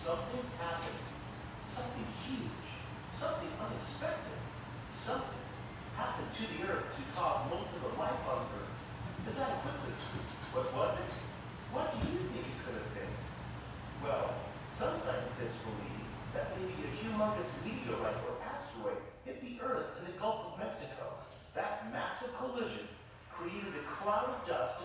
something happened. Something huge. Something unexpected. Something happened to the Earth to cause most of the life on Earth to die quickly. What was it? What do you think it could have been? Well, some scientists believe that maybe a humongous meteorite or asteroid hit the Earth in the Gulf of Mexico. That massive collision created a cloud of dust